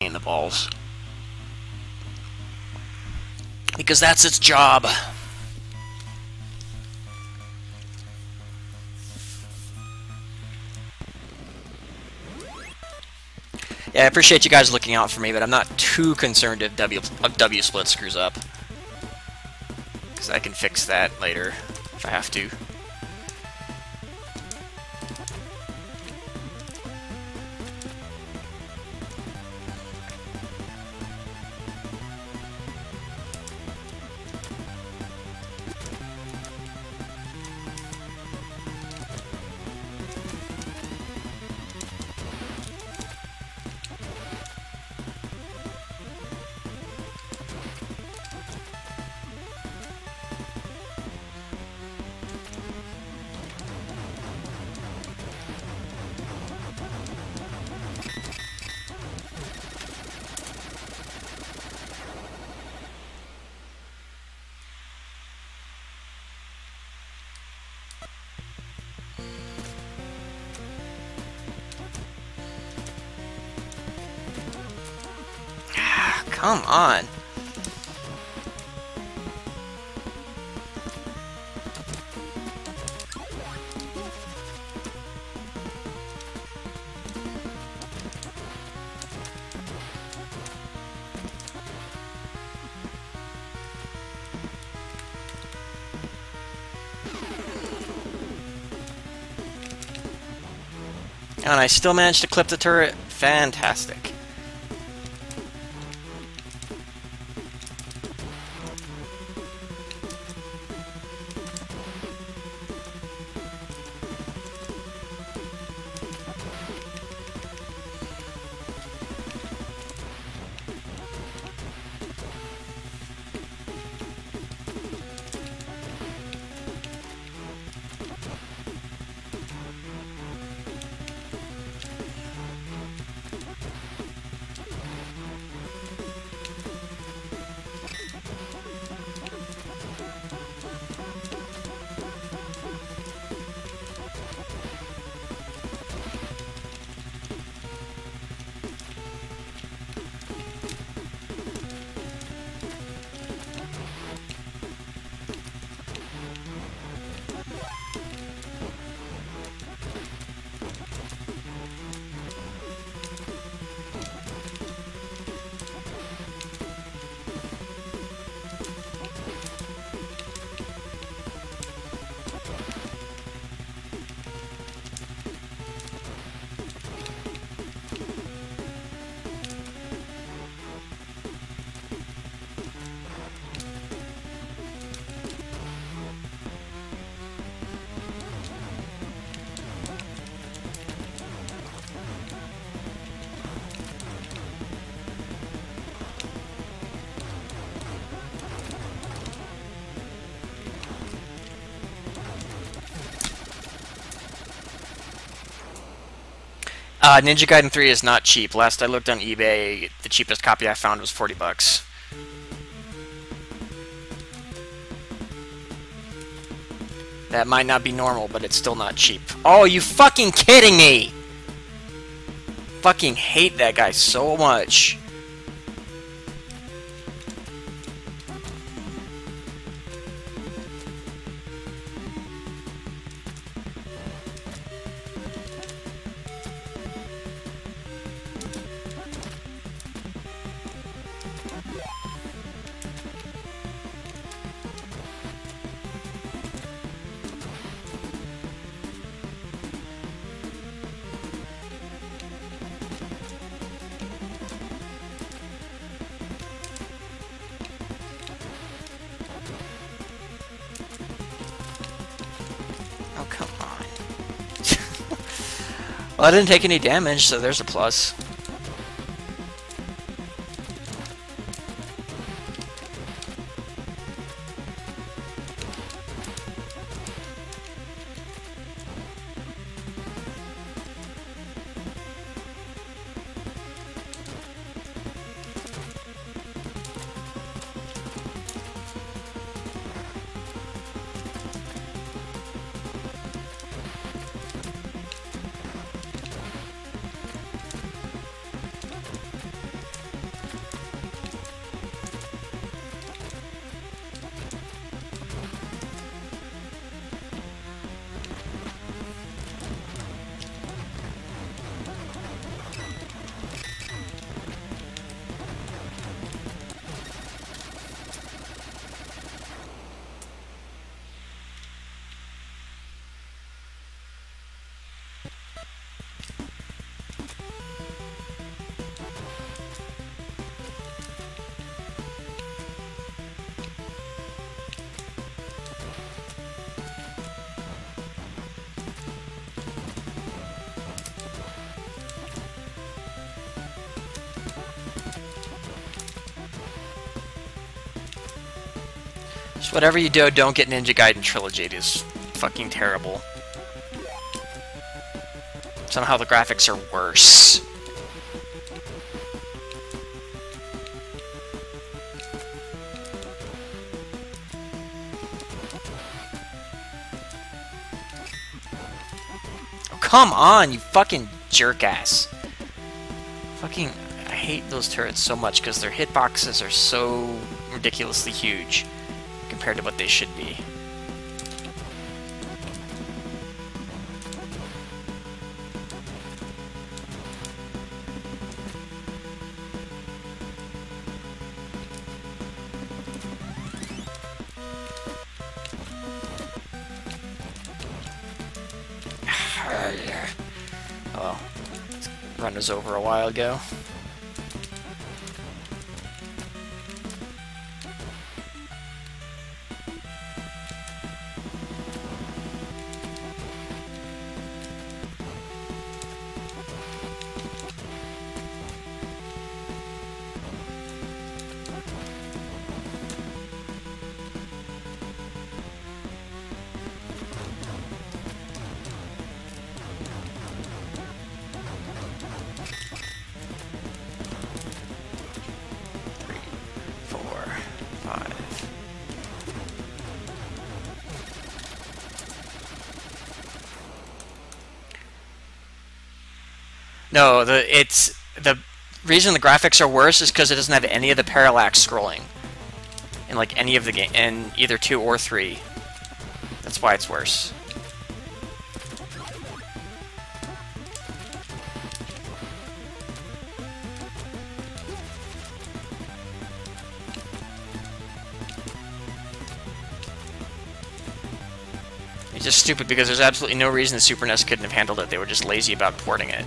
in the balls. Because that's its job. Yeah, I appreciate you guys looking out for me, but I'm not too concerned if W, if WSplit screws up. Because I can fix that later if I have to. Ah, come on. And I still managed to clip the turret. Fantastic. Uh, Ninja Gaiden 3 is not cheap. Last I looked on eBay, the cheapest copy I found was 40 bucks. That might not be normal, but it's still not cheap. Oh, you fucking kidding me! Fucking hate that guy so much. Well, I didn't take any damage, so there's a plus. Just whatever you do, don't get Ninja Gaiden Trilogy. It is fucking terrible. Somehow the graphics are worse. Oh, come on, you fucking jerk-ass. Fucking, I hate those turrets so much because their hitboxes are so ridiculously huge compared to what they should be. Oh, run was over a while ago. No, the it's the reason the graphics are worse is because it doesn't have any of the parallax scrolling in like any of the game in either two or three. That's why it's worse. It's just stupid because there's absolutely no reason the Super NES couldn't have handled it. They were just lazy about porting it.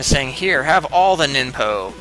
Is saying, here, have all the Ninpo.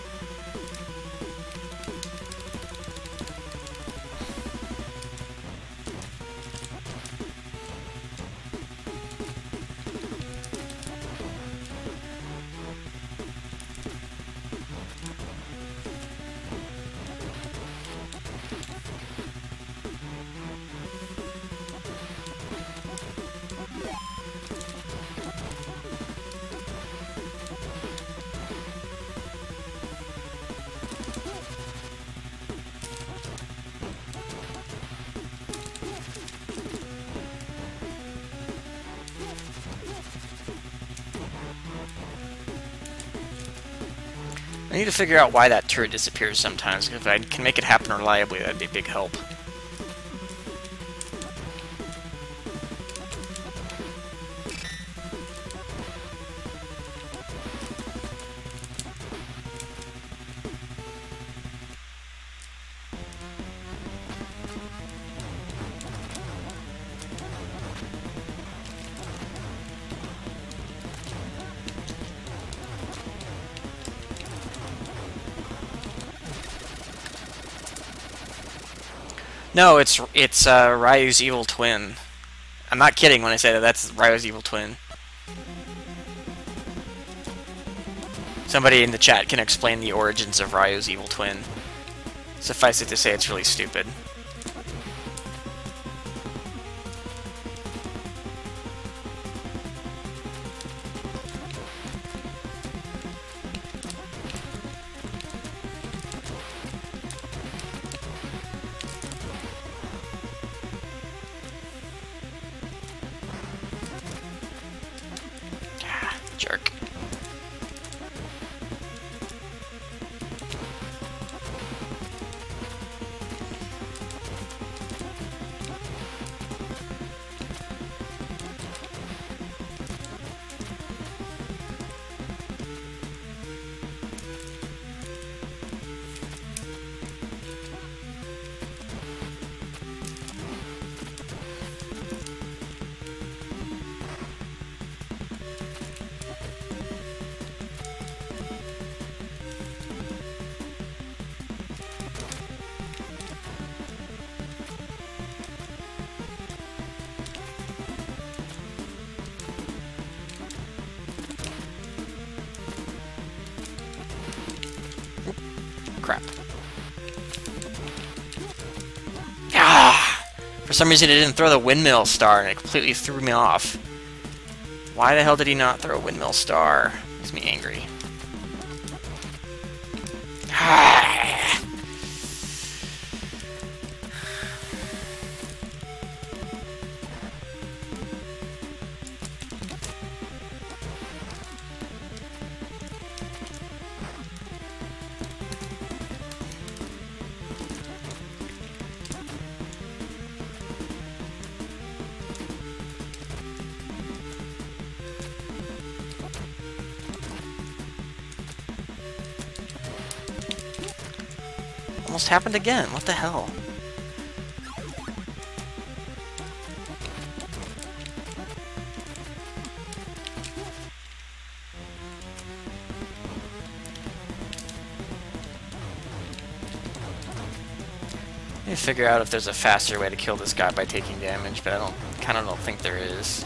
I need to figure out why that turret disappears sometimes. If I can make it happen reliably, that'd be a big help. No, it's it's uh, Ryu's evil twin. I'm not kidding when I say that. That's Ryu's evil twin. Somebody in the chat can explain the origins of Ryu's evil twin. Suffice it to say, it's really stupid. crap. Ah! For some reason, it didn't throw the windmill star, and it completely threw me off. Why the hell did he not throw a windmill star? Makes me angry. Almost happened again. What the hell? Figure out if there's a faster way to kill this guy by taking damage, but I don't kind of don't think there is.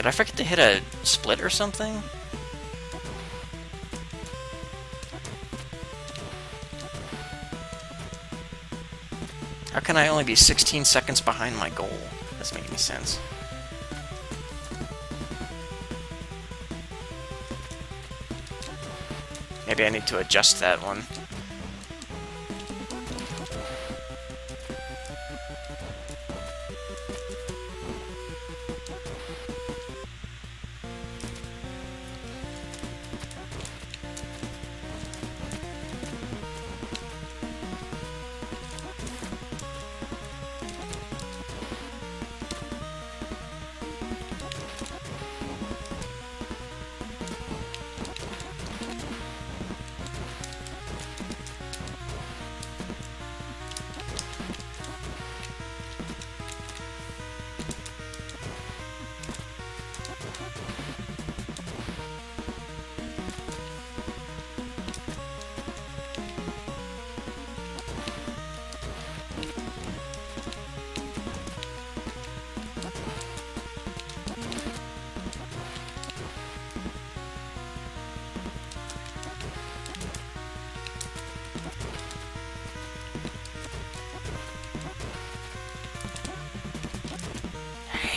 Did I forget to hit a split or something? How can I only be 16 seconds behind my goal? That's making any sense. Maybe I need to adjust that one.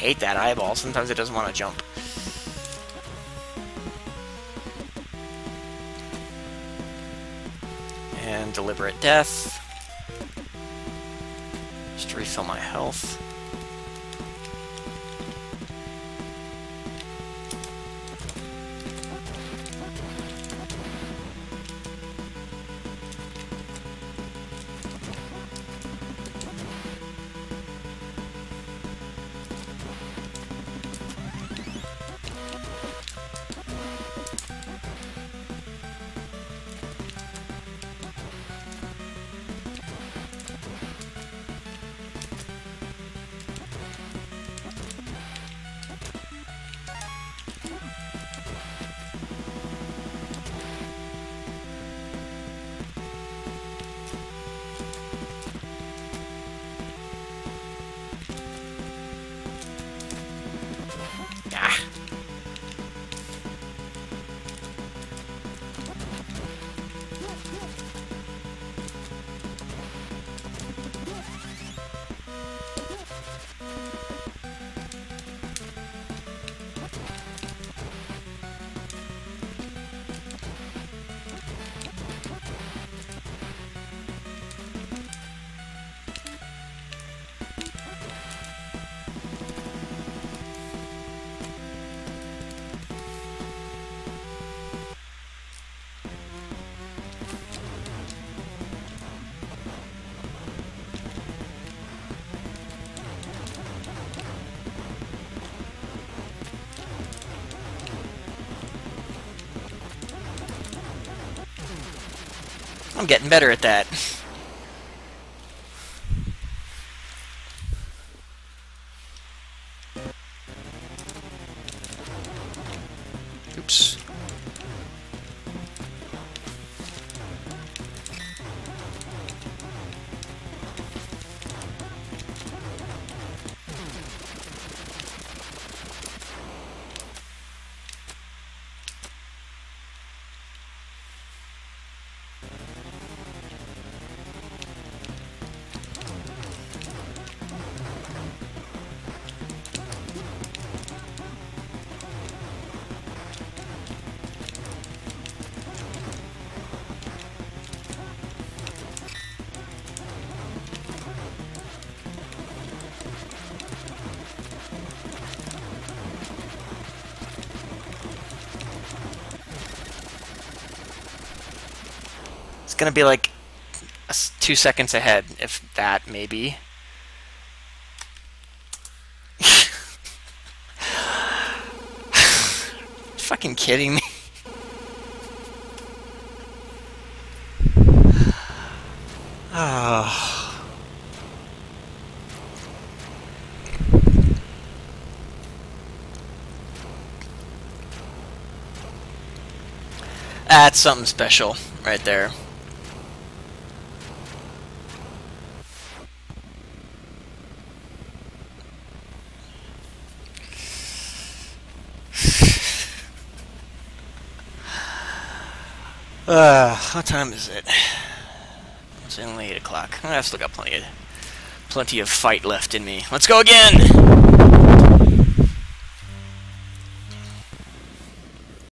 Hate that eyeball. Sometimes it doesn't want to jump. And deliberate death. Just to refill my health. I'm getting better at that. It's gonna be like two seconds ahead, if that, maybe. fucking kidding me? Ah. Oh. That's something special right there. Uh, what time is it? It's only 8 o'clock. I've still got plenty of, plenty of fight left in me. Let's go again!